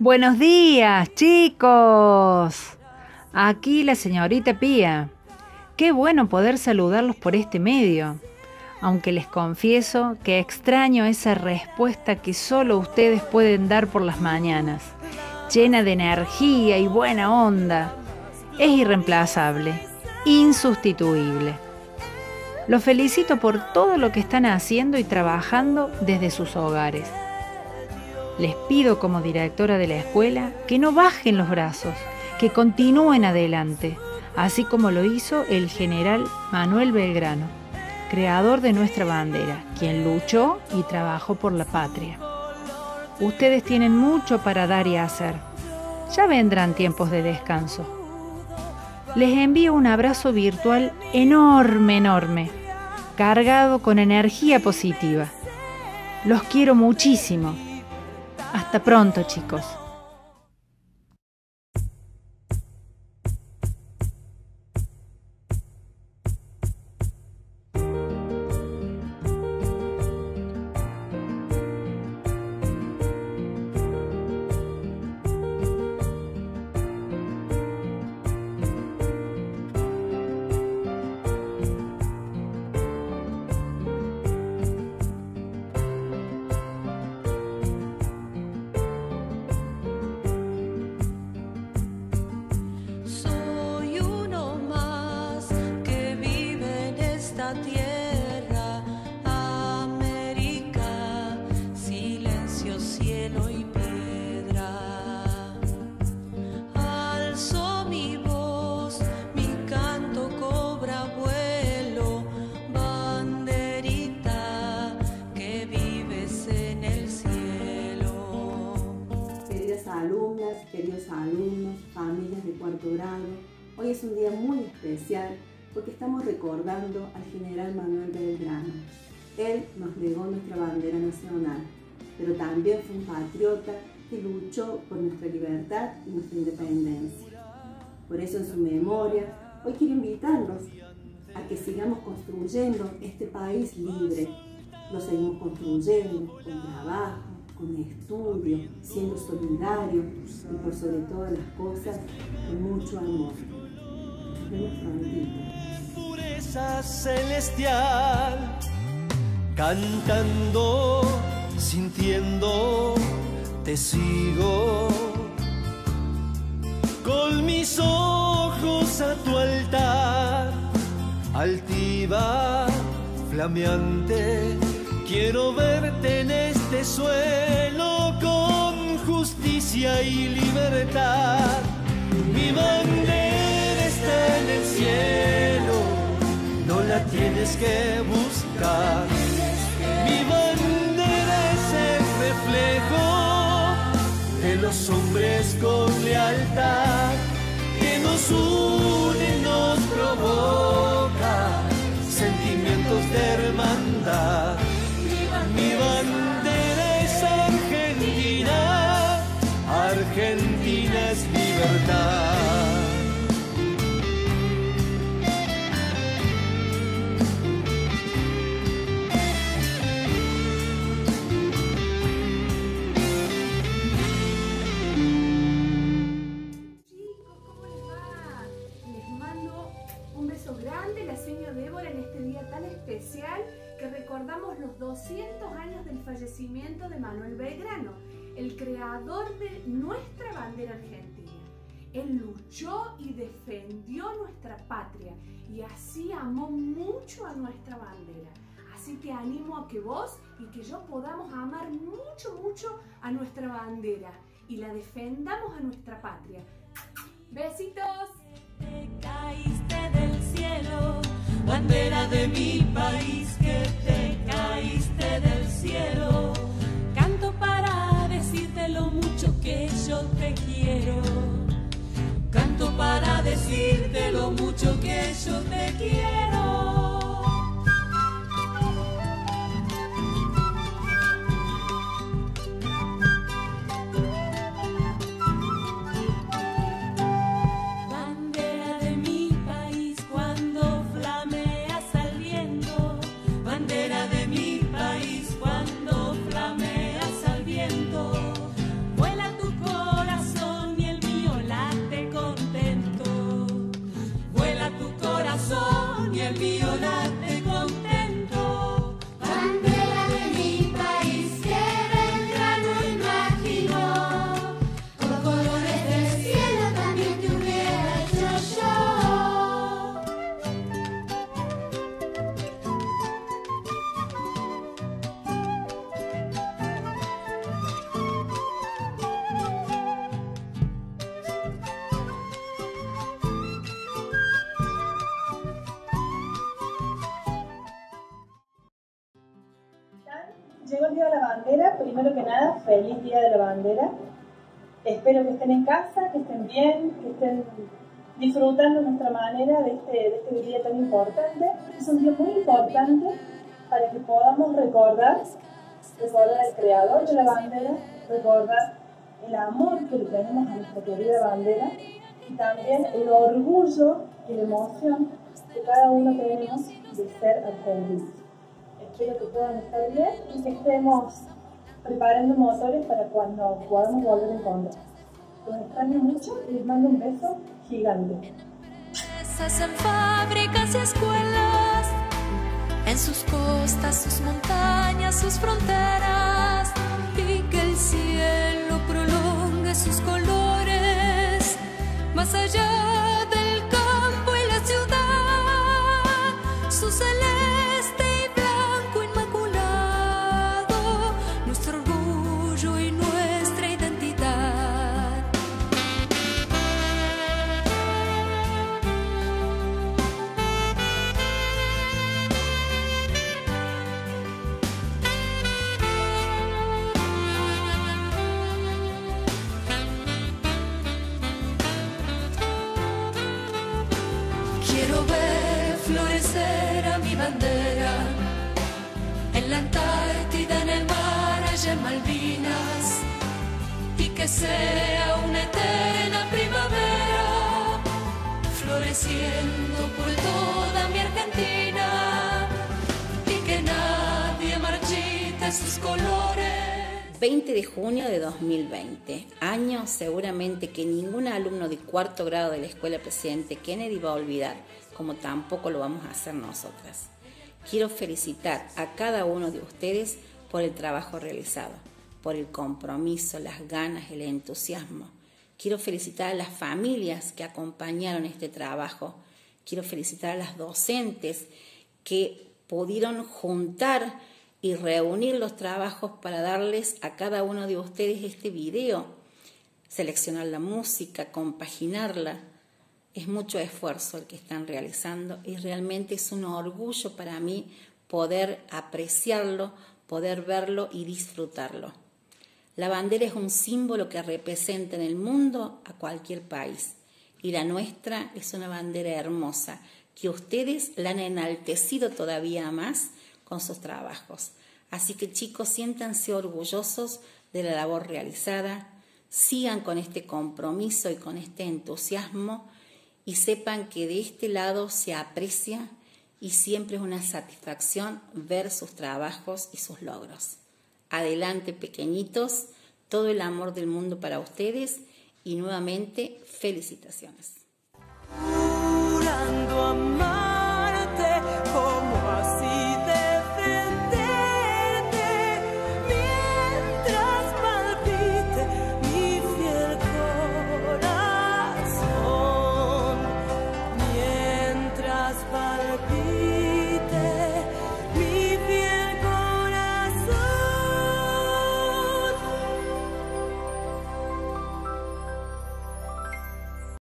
Buenos días, chicos. Aquí la señorita Pía. Qué bueno poder saludarlos por este medio. Aunque les confieso que extraño esa respuesta que solo ustedes pueden dar por las mañanas, llena de energía y buena onda. Es irreemplazable, insustituible. Los felicito por todo lo que están haciendo y trabajando desde sus hogares. Les pido como directora de la escuela que no bajen los brazos, que continúen adelante, así como lo hizo el general Manuel Belgrano, creador de nuestra bandera, quien luchó y trabajó por la patria. Ustedes tienen mucho para dar y hacer. Ya vendrán tiempos de descanso. Les envío un abrazo virtual enorme, enorme, cargado con energía positiva. Los quiero muchísimo hasta pronto, chicos. Porque estamos recordando al general Manuel Belgrano. Él nos legó nuestra bandera nacional, pero también fue un patriota que luchó por nuestra libertad y nuestra independencia. Por eso en su memoria, hoy quiero invitarlos a que sigamos construyendo este país libre. Lo seguimos construyendo con trabajo, con estudio, siendo solidarios y por sobre todas las cosas, con mucho amor. Pureza celestial, cantando, sintiendo, te sigo. Con mis ojos a tu altar, altiva, flameante, quiero verte en este suelo con justicia y libertad. Que buscar. Mi bandera es el reflejo de los hombres con lealtad que recordamos los 200 años del fallecimiento de Manuel Belgrano, el creador de nuestra bandera argentina. Él luchó y defendió nuestra patria y así amó mucho a nuestra bandera. Así que animo a que vos y que yo podamos amar mucho, mucho a nuestra bandera y la defendamos a nuestra patria. Besitos. Te caíste del cielo bandera de mi país que te caíste del cielo. Canto para decirte lo mucho que yo te quiero. Canto para decirte lo mucho que yo te quiero. La Bandera, primero que nada, feliz Día de la Bandera. Espero que estén en casa, que estén bien, que estén disfrutando nuestra manera de este, de este día tan importante. Es un día muy importante para que podamos recordar, recordar al creador de la bandera, recordar el amor que le tenemos a nuestra querida bandera y también el orgullo y la emoción que cada uno tenemos de ser argentinos. Espero que puedan estar bien y que estemos preparando motores para cuando podamos volver a encontrar. Los extraño mucho y les mando un beso gigante. En fábricas y escuelas, en sus costas, sus montañas, sus fronteras, y que el cielo prolongue sus colores más allá del campo y la ciudad, su Malvinas, y que sea una eterna primavera floreciendo por toda mi Argentina y que nadie marchite sus colores. 20 de junio de 2020, año seguramente que ningún alumno de cuarto grado de la Escuela Presidente Kennedy va a olvidar, como tampoco lo vamos a hacer nosotras. Quiero felicitar a cada uno de ustedes por el trabajo realizado, por el compromiso, las ganas, el entusiasmo. Quiero felicitar a las familias que acompañaron este trabajo. Quiero felicitar a las docentes que pudieron juntar y reunir los trabajos para darles a cada uno de ustedes este video, seleccionar la música, compaginarla. Es mucho esfuerzo el que están realizando y realmente es un orgullo para mí poder apreciarlo, poder verlo y disfrutarlo. La bandera es un símbolo que representa en el mundo a cualquier país y la nuestra es una bandera hermosa que ustedes la han enaltecido todavía más con sus trabajos. Así que chicos, siéntanse orgullosos de la labor realizada, sigan con este compromiso y con este entusiasmo y sepan que de este lado se aprecia y siempre es una satisfacción ver sus trabajos y sus logros. Adelante pequeñitos, todo el amor del mundo para ustedes y nuevamente felicitaciones.